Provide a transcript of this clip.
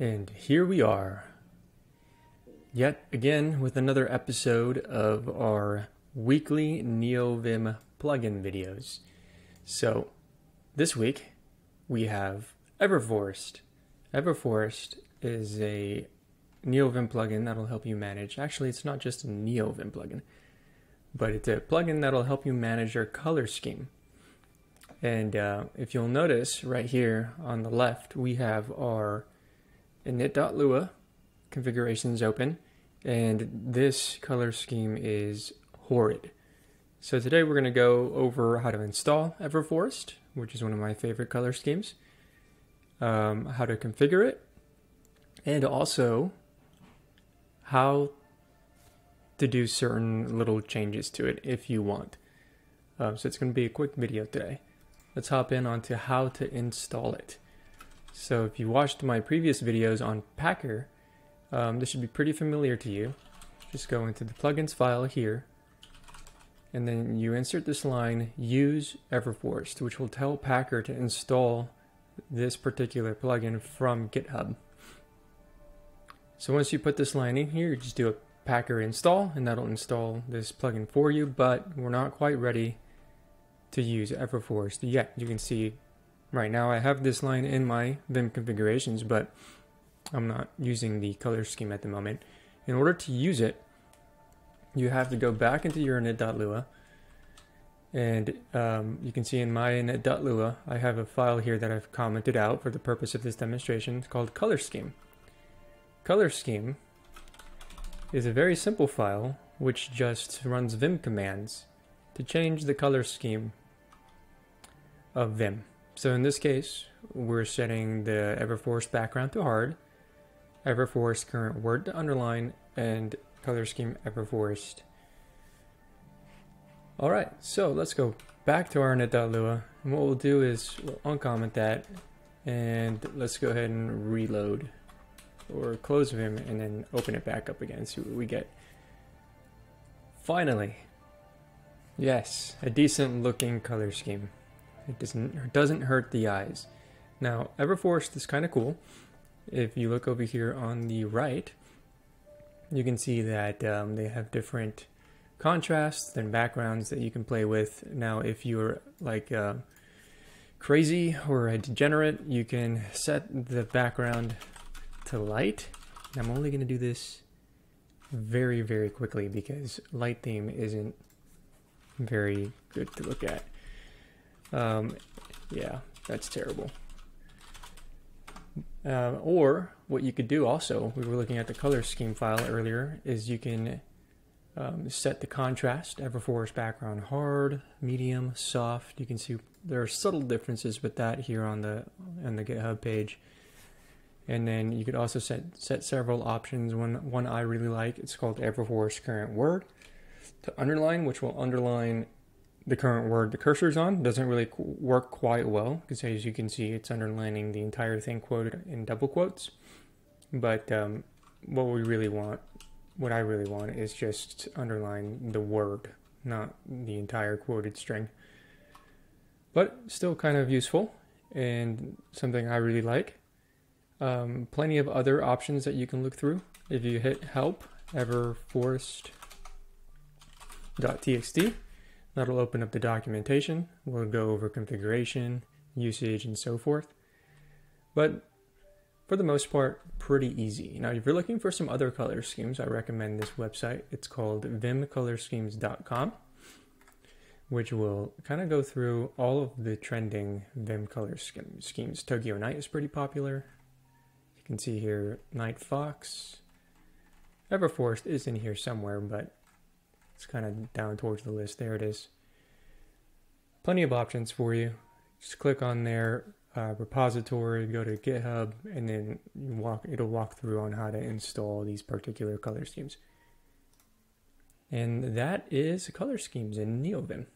And here we are, yet again with another episode of our weekly NeoVim plugin videos. So, this week we have Everforest. Everforest is a NeoVim plugin that'll help you manage. Actually, it's not just a NeoVim plugin, but it's a plugin that'll help you manage your color scheme. And uh, if you'll notice right here on the left, we have our init.lua configurations open, and this color scheme is horrid. So today we're going to go over how to install Everforest, which is one of my favorite color schemes, um, how to configure it, and also how to do certain little changes to it if you want. Um, so it's going to be a quick video today. Let's hop in onto how to install it. So if you watched my previous videos on Packer, um, this should be pretty familiar to you. Just go into the plugins file here, and then you insert this line, use Everforest, which will tell Packer to install this particular plugin from GitHub. So once you put this line in here, you just do a Packer install, and that'll install this plugin for you, but we're not quite ready to use Everforest yet. You can see right now I have this line in my Vim configurations, but I'm not using the color scheme at the moment. In order to use it, you have to go back into your init.lua and um, you can see in my init.lua, I have a file here that I've commented out for the purpose of this demonstration. It's called color scheme. Color scheme is a very simple file which just runs vim commands to change the color scheme of vim. So in this case, we're setting the Everforest background to hard, Everforest current word to underline, and color scheme Everforest. Alright, so let's go back to our init.lua, and what we'll do is we'll uncomment that, and let's go ahead and reload, or close Vim, and then open it back up again, see what we get. Finally, yes, a decent looking color scheme. It doesn't it doesn't hurt the eyes. Now, Everforest is kind of cool. If you look over here on the right, you can see that um, they have different contrasts and backgrounds that you can play with. Now, if you're like uh, crazy or a degenerate, you can set the background to light. I'm only going to do this very, very quickly because light theme isn't very good to look at. Um, yeah, that's terrible. Uh, or what you could do also, we were looking at the color scheme file earlier, is you can um, set the contrast, Everforest background hard, medium, soft. You can see there are subtle differences with that here on the on the GitHub page. And then you could also set set several options. One one I really like, it's called Everforest current word to underline, which will underline the current word the cursor's on doesn't really work quite well because as you can see it's underlining the entire thing quoted in double quotes. But um, what we really want what I really want is just underline the word not the entire quoted string. But still kind of useful and something I really like. Um, plenty of other options that you can look through. If you hit help everforest.txt That'll open up the documentation. We'll go over configuration, usage, and so forth. But for the most part, pretty easy. Now, if you're looking for some other color schemes, I recommend this website. It's called vimcolorschemes.com, which will kind of go through all of the trending Vim color schemes. Tokyo Night is pretty popular. You can see here Night Fox. Everforest is in here somewhere, but it's kind of down towards the list. There it is. Plenty of options for you. Just click on their uh, repository, go to GitHub, and then you walk. It'll walk through on how to install these particular color schemes. And that is color schemes in NeoVim.